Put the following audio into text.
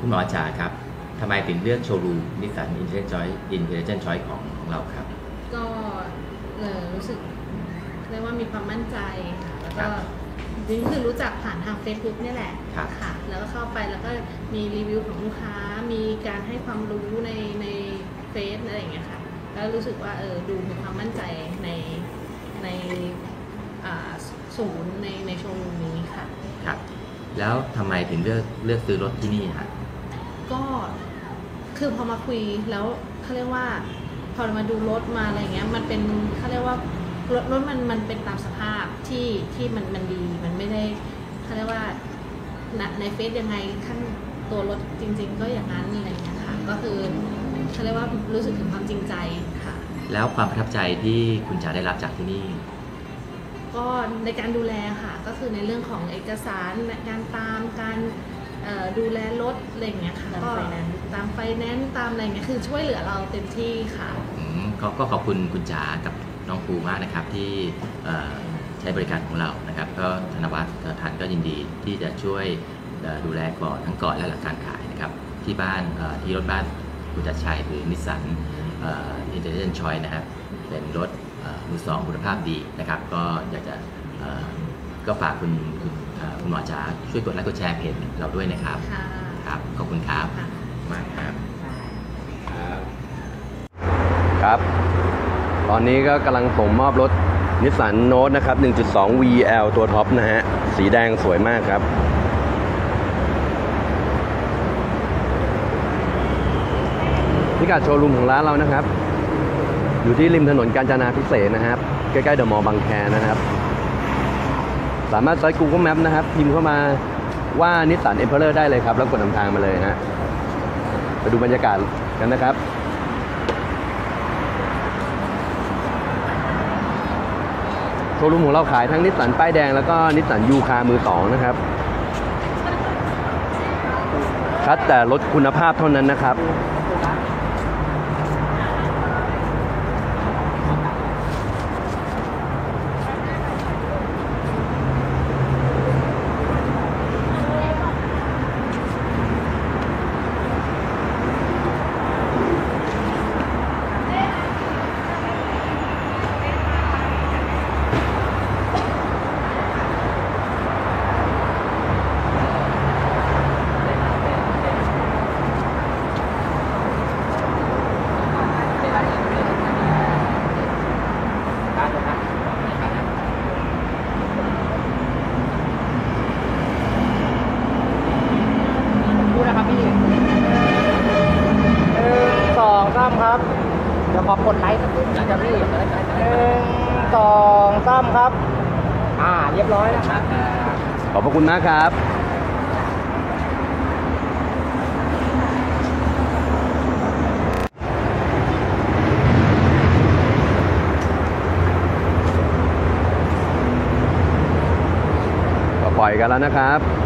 คุณหมอจ๋าครับทำไมถึงเลือกโชว์รูมนิสสัน Intelligent Choice Intelligent Choice ของของเราครับ ก็เอ่อรู้สึกเรียกว่ามีความมั่นใจค่ะแล้วก็ครับจริงๆคือรู้จักผ่านทาง Facebook เนี่ยแหละครับ ค่ะ แล้วก็เข้าไปแล้วก็มีรีวิวของลูกค้า มีการให้ความรู้ในในเฟซอะไรอย่างเงี้ยค่ะ แล้วรู้สึกว่าเออดูมีความมั่นใจในในอ่าศูนย์ในในโชว์รูมนี้ค่ะ ครับ แล้วทำไมถึงเลือกเลือกซื้อรถที่นี่ฮะ ก็คือพอมาคุยแล้วเขาเรียกว่า พอมาดูรถมาอะไรเงี้ย มันเป็นเขาเรียกว่ารถรถมันมันเป็นตามสภาพที่ที่มันมันดีมันไม่ได้เขาเรียกว่าในเฟซยังไงขั้นตัวรถจริง ๆ ก็อย่างนั้นอะไรเงี้ยค่ะก็คือเขาเรียกว่ารู้สึกถึงความจริงใจค่ะ แล้วความประทับใจที่คุณจ๋าได้รับจากที่นี่ ก็ในการดูแลค่ะ ก็คือในเรื่องของเอกสารการตามการ ดูแลรถอะไรอย่างเงี้ยค่ะตามก็ finance ตามไฟแนนซ์ตามอะไรเงี้ยคือช่วยเหลือเราเต็มที่ค่ะอืมก็ก็ขอบคุณคุณจ๋ากับน้องภูมากนะครับที่เอ่อใช้บริการของเรานะครับ ก็ธนวัฒน์ก็ทันก็ยินดีที่จะช่วยเอ่อดูแลก่อนทั้งก่อนและหลังการขายนะครับ ที่บ้านเอ่อที่รถบ้านคุณจัดชัยหรือนิสสันIntelligent Choice นะครับเป็นรถเอ่อมือสองคุณภาพดีนะครับ ก็อยากจะเอ่อก็ฝากคุณคุณเอ่อ คุณหมอจ๋าช่วยกดไลค์กดแชร์เพจเราด้วยนะครับค่ะครับขอบคุณครับค่ะมากครับครับ ตอนนี้ก็กำลังส่งมอบรถนิสสันโน e นะครับ 1.2 VL ตัวท็อปนะฮะ สีแดงสวยมากครับพิกัดโชว์รูมของร้านเรานะครับ อยู่ที่ริมถนนกาญจนาภิเษกนะครับ ใกล้ๆเดอะมอลล์บางแคนะครับ สามารถ search Google Map นะครับ พิมพ์เข้ามาว่านิสสันเอ็มเพลอร์ได้เลยครับ แล้วกดนำทางมาเลยฮะไปดูบรรยากาศกันนะครับโชว์รูมของเราขายทั้งนิสสันป้ายแดงแล้วก็นิสสันยูคามือสองนะครับคัดแต่รถคุณภาพเท่านั้นนะครับ พูดนะครับพี่หนึ่งสองสามครับ เดี๋ยว ขอกดไลค์สักนิดนะครับพี่หนึ่งสองสามครับ อ่าเรียบร้อยนะครับขอบพระคุณมากครับปล่อยกันแล้วนะครับ